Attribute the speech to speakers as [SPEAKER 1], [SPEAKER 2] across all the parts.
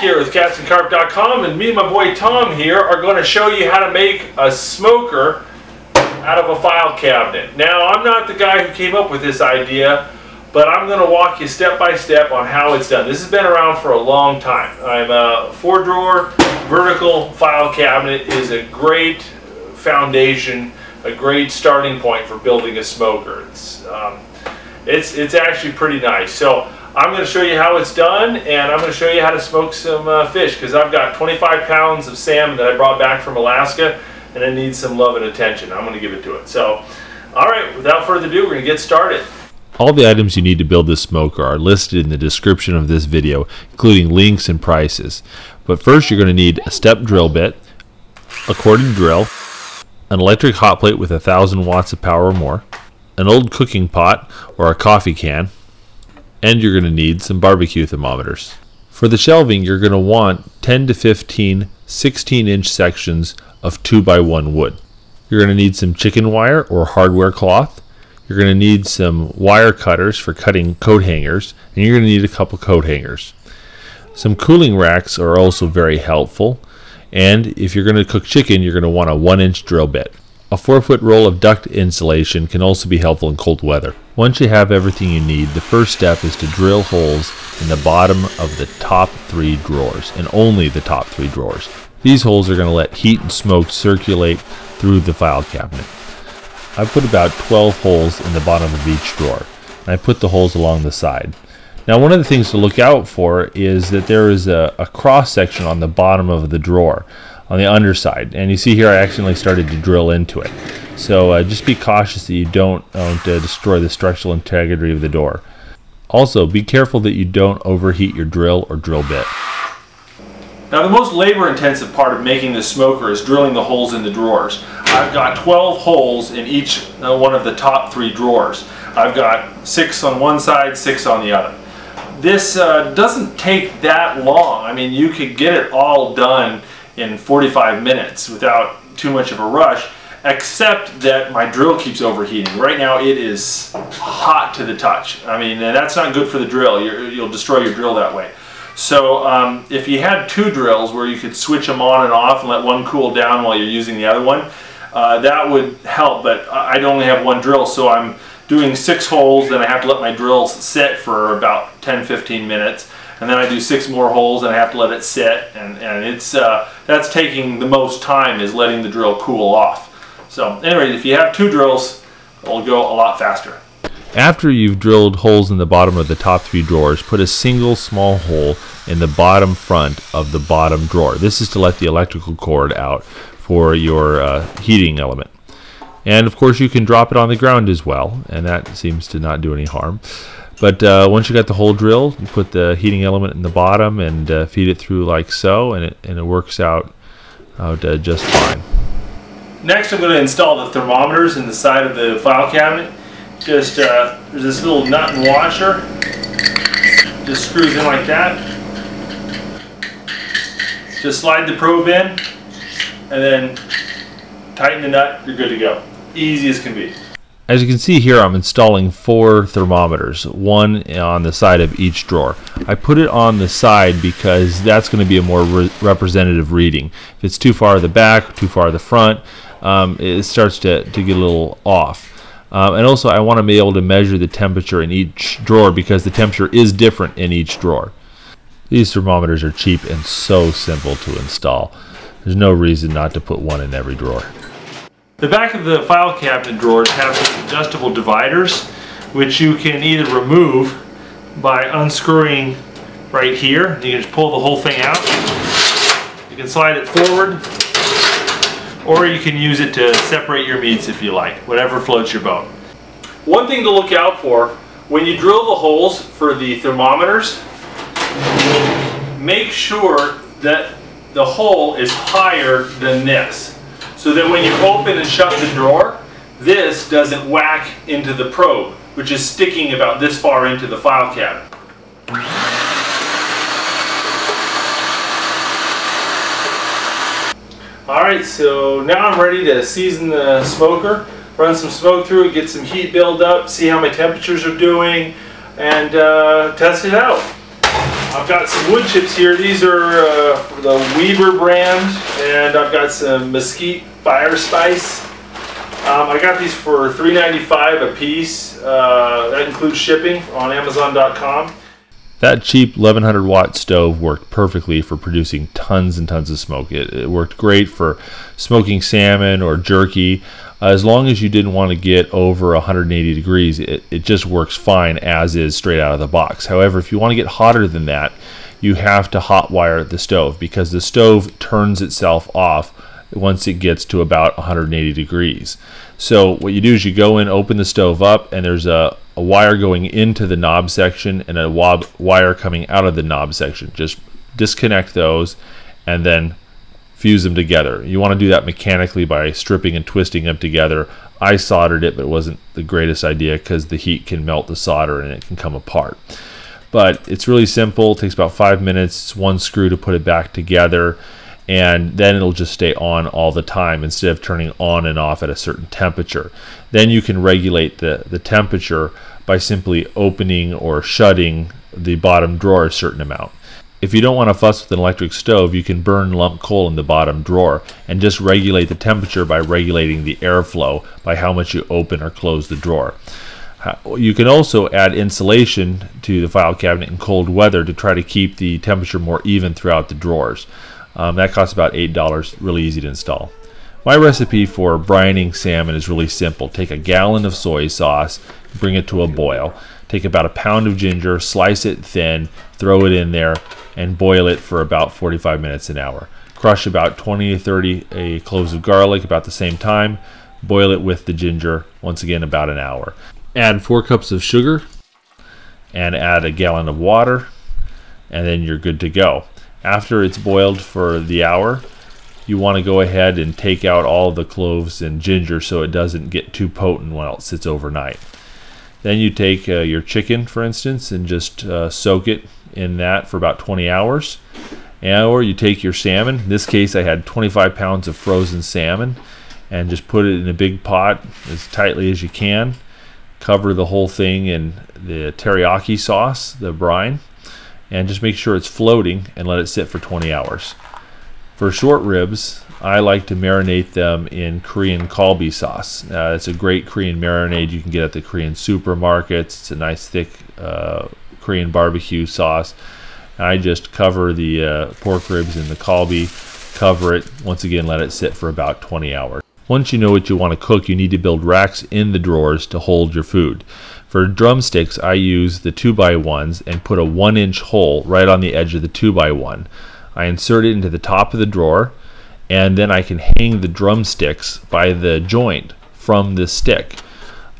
[SPEAKER 1] Here with CatfishandCarp.com and me and my boy Tom here are going to show you how to make a smoker out of a file cabinet. Now I'm not the guy who came up with this idea but I'm going to walk you step by step on how it's done. This has been around for a long time. I'm a four drawer vertical file cabinet is a great foundation, a great starting point for building a smoker. It's, um, it's, it's actually pretty nice. So I'm going to show you how it's done and I'm going to show you how to smoke some uh, fish because I've got 25 pounds of salmon that I brought back from Alaska and it needs some love and attention. I'm going to give it to it. So, all right, without further ado, we're going to get started.
[SPEAKER 2] All the items you need to build this smoker are listed in the description of this video, including links and prices. But first you're going to need a step drill bit, a corded drill, an electric hot plate with a thousand watts of power or more, an old cooking pot or a coffee can, and you're going to need some barbecue thermometers. For the shelving, you're going to want 10 to 15 16 inch sections of 2x1 wood. You're going to need some chicken wire or hardware cloth, you're going to need some wire cutters for cutting coat hangers, and you're going to need a couple coat hangers. Some cooling racks are also very helpful, and if you're going to cook chicken, you're going to want a 1 inch drill bit. A 4 foot roll of duct insulation can also be helpful in cold weather. Once you have everything you need, the first step is to drill holes in the bottom of the top three drawers, and only the top three drawers. These holes are going to let heat and smoke circulate through the file cabinet. I put about 12 holes in the bottom of each drawer. And I put the holes along the side. Now one of the things to look out for is that there is a, a cross section on the bottom of the drawer on the underside and you see here I accidentally started to drill into it so uh, just be cautious that you don't, uh, destroy the structural integrity of the door also be careful that you don't overheat your drill or drill bit
[SPEAKER 1] now the most labor intensive part of making this smoker is drilling the holes in the drawers. I've got 12 holes in each uh, one of the top three drawers. I've got six on one side, six on the other. This uh, doesn't take that long. I mean you could get it all done in 45 minutes without too much of a rush except that my drill keeps overheating. Right now it is hot to the touch. I mean, that's not good for the drill. you will destroy your drill that way. So um, if you had two drills where you could switch them on and off and let one cool down while you're using the other one, uh, that would help, but I only have one drill, so I'm doing six holes, then I have to let my drill sit for about 10-15 minutes, and then I do six more holes and I have to let it sit, and, and it's uh, that's taking the most time is letting the drill cool off. So anyway, if you have two drills, it'll go a lot faster.
[SPEAKER 2] After you've drilled holes in the bottom of the top three drawers, put a single small hole in the bottom front of the bottom drawer. This is to let the electrical cord out for your uh, heating element. And of course you can drop it on the ground as well, and that seems to not do any harm. But uh, once you got the hole drilled, you put the heating element in the bottom and uh, feed it through like so, and it, and it works out, out uh, just fine.
[SPEAKER 1] Next I'm going to install the thermometers in the side of the file cabinet. Just uh, there's this little nut and washer. Just screws in like that. Just slide the probe in and then tighten the nut you're good to go. Easy as can be
[SPEAKER 2] as you can see here I'm installing four thermometers one on the side of each drawer I put it on the side because that's going to be a more re representative reading if it's too far the back too far the front um, it starts to, to get a little off um, and also I want to be able to measure the temperature in each drawer because the temperature is different in each drawer. These thermometers are cheap and so simple to install. There's no reason not to put one in every drawer.
[SPEAKER 1] The back of the file cabinet drawers have adjustable dividers which you can either remove by unscrewing right here. You can just pull the whole thing out. You can slide it forward or you can use it to separate your meats if you like, whatever floats your boat. One thing to look out for, when you drill the holes for the thermometers, make sure that the hole is higher than this, so that when you open and shut the drawer, this doesn't whack into the probe, which is sticking about this far into the file cabinet. Alright, so now I'm ready to season the smoker, run some smoke through it, get some heat build up, see how my temperatures are doing, and uh, test it out. I've got some wood chips here. These are uh, the Weber brand, and I've got some Mesquite Fire Spice. Um, I got these for $3.95 a piece. Uh, that includes shipping on Amazon.com.
[SPEAKER 2] That cheap 1100 watt stove worked perfectly for producing tons and tons of smoke. It, it worked great for smoking salmon or jerky. Uh, as long as you didn't want to get over 180 degrees, it, it just works fine as is straight out of the box. However, if you want to get hotter than that, you have to hot wire the stove because the stove turns itself off once it gets to about 180 degrees. So what you do is you go in, open the stove up, and there's a, a wire going into the knob section and a wire coming out of the knob section. Just disconnect those and then fuse them together. You want to do that mechanically by stripping and twisting them together. I soldered it, but it wasn't the greatest idea because the heat can melt the solder and it can come apart. But it's really simple. It takes about five minutes. It's one screw to put it back together and then it'll just stay on all the time instead of turning on and off at a certain temperature. Then you can regulate the, the temperature by simply opening or shutting the bottom drawer a certain amount. If you don't want to fuss with an electric stove, you can burn lump coal in the bottom drawer and just regulate the temperature by regulating the airflow by how much you open or close the drawer. You can also add insulation to the file cabinet in cold weather to try to keep the temperature more even throughout the drawers. Um, that costs about $8, really easy to install. My recipe for brining salmon is really simple. Take a gallon of soy sauce, bring it to a boil. Take about a pound of ginger, slice it thin, throw it in there, and boil it for about 45 minutes an hour. Crush about 20 to 30 a cloves of garlic about the same time. Boil it with the ginger, once again about an hour. Add 4 cups of sugar and add a gallon of water, and then you're good to go after it's boiled for the hour, you want to go ahead and take out all the cloves and ginger so it doesn't get too potent while it sits overnight. Then you take uh, your chicken, for instance, and just uh, soak it in that for about 20 hours. And, or you take your salmon. In this case, I had 25 pounds of frozen salmon and just put it in a big pot as tightly as you can. Cover the whole thing in the teriyaki sauce, the brine and just make sure it's floating and let it sit for 20 hours. For short ribs, I like to marinate them in Korean kalbi sauce. Uh, it's a great Korean marinade you can get at the Korean supermarkets. It's a nice thick uh, Korean barbecue sauce. I just cover the uh, pork ribs in the kalbi, cover it, once again let it sit for about 20 hours. Once you know what you want to cook, you need to build racks in the drawers to hold your food. For drumsticks, I use the 2x1s and put a 1 inch hole right on the edge of the 2x1. I insert it into the top of the drawer and then I can hang the drumsticks by the joint from the stick.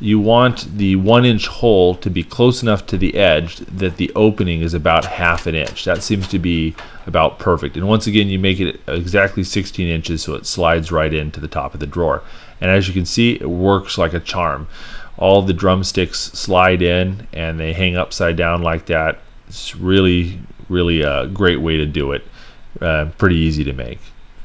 [SPEAKER 2] You want the 1 inch hole to be close enough to the edge that the opening is about half an inch. That seems to be about perfect. And once again, you make it exactly 16 inches so it slides right into the top of the drawer. And as you can see, it works like a charm all the drumsticks slide in and they hang upside down like that. It's really, really a great way to do it. Uh, pretty easy to make.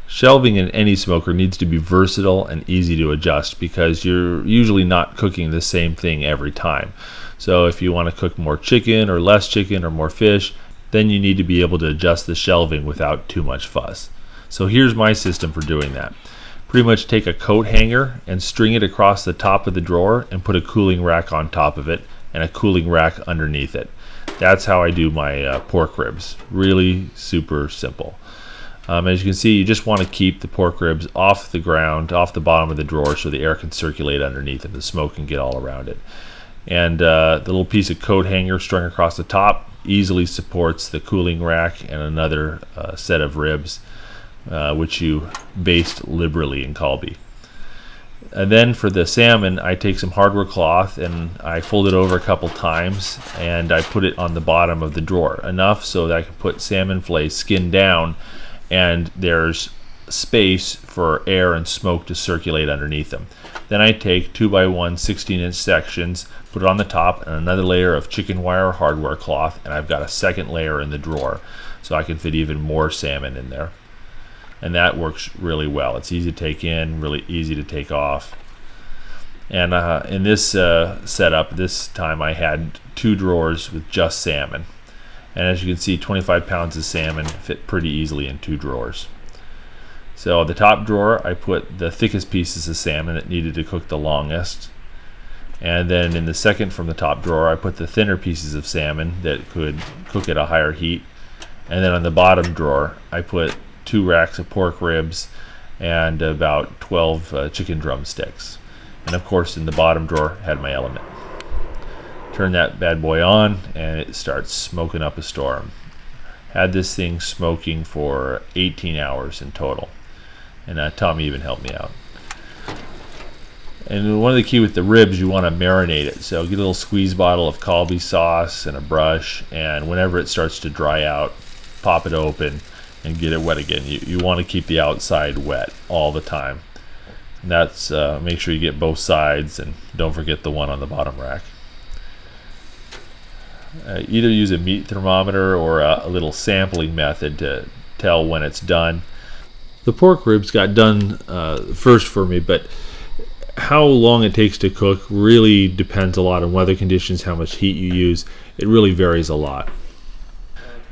[SPEAKER 2] Shelving in any smoker needs to be versatile and easy to adjust because you're usually not cooking the same thing every time. So if you want to cook more chicken or less chicken or more fish, then you need to be able to adjust the shelving without too much fuss. So here's my system for doing that pretty much take a coat hanger and string it across the top of the drawer and put a cooling rack on top of it and a cooling rack underneath it. That's how I do my uh, pork ribs. Really super simple. Um, as you can see, you just want to keep the pork ribs off the ground, off the bottom of the drawer so the air can circulate underneath and the smoke can get all around it. And uh, the little piece of coat hanger strung across the top easily supports the cooling rack and another uh, set of ribs uh, which you baste liberally in Kalbi. And then for the salmon, I take some hardware cloth and I fold it over a couple times and I put it on the bottom of the drawer enough so that I can put salmon fillets skin down and there's space for air and smoke to circulate underneath them. Then I take 2 by one 16 inch sections, put it on the top and another layer of chicken wire hardware cloth and I've got a second layer in the drawer so I can fit even more salmon in there and that works really well. It's easy to take in, really easy to take off. And uh, in this uh, setup, this time I had two drawers with just salmon. And as you can see, 25 pounds of salmon fit pretty easily in two drawers. So the top drawer, I put the thickest pieces of salmon that needed to cook the longest. And then in the second from the top drawer, I put the thinner pieces of salmon that could cook at a higher heat. And then on the bottom drawer, I put two racks of pork ribs and about 12 uh, chicken drumsticks. And of course, in the bottom drawer, had my element. Turn that bad boy on, and it starts smoking up a storm. Had this thing smoking for 18 hours in total and uh, Tommy even helped me out. And one of the key with the ribs, you want to marinate it. So get a little squeeze bottle of kalbi sauce and a brush, and whenever it starts to dry out, pop it open and get it wet again. You, you want to keep the outside wet all the time. And that's uh, make sure you get both sides, and don't forget the one on the bottom rack. Uh, either use a meat thermometer or a, a little sampling method to tell when it's done the pork ribs got done uh, first for me, but how long it takes to cook really depends a lot on weather conditions, how much heat you use. It really varies a lot.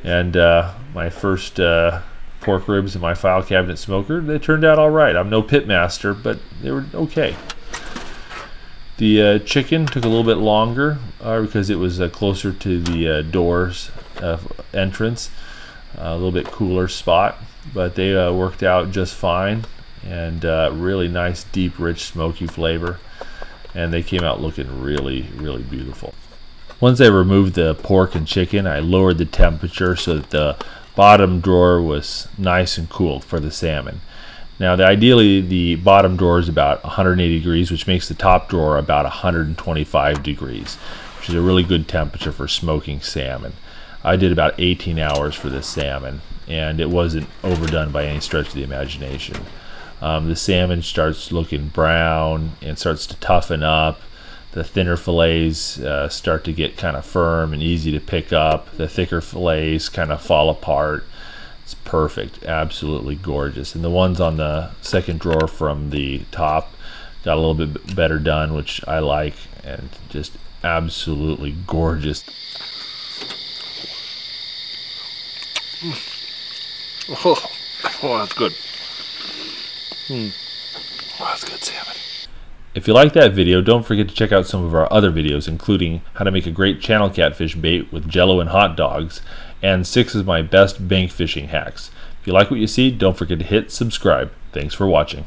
[SPEAKER 2] And uh, my first uh, pork ribs in my file cabinet smoker, they turned out all right. I'm no pit master, but they were okay. The uh, chicken took a little bit longer uh, because it was uh, closer to the uh, doors entrance, a little bit cooler spot but they worked out just fine and really nice deep rich smoky flavor and they came out looking really really beautiful once I removed the pork and chicken I lowered the temperature so that the bottom drawer was nice and cool for the salmon now the, ideally the bottom drawer is about 180 degrees which makes the top drawer about 125 degrees which is a really good temperature for smoking salmon I did about 18 hours for this salmon and it wasn't overdone by any stretch of the imagination. Um, the salmon starts looking brown and starts to toughen up. The thinner fillets uh, start to get kind of firm and easy to pick up. The thicker fillets kind of fall apart. It's perfect, absolutely gorgeous. And the ones on the second drawer from the top got a little bit better done, which I like, and just absolutely gorgeous.
[SPEAKER 1] Oh, oh that's good. Hmm. Oh, that's good salmon.
[SPEAKER 2] If you like that video, don't forget to check out some of our other videos, including how to make a great channel catfish bait with jello and hot dogs, and six of my best bank fishing hacks. If you like what you see, don't forget to hit subscribe. Thanks for watching.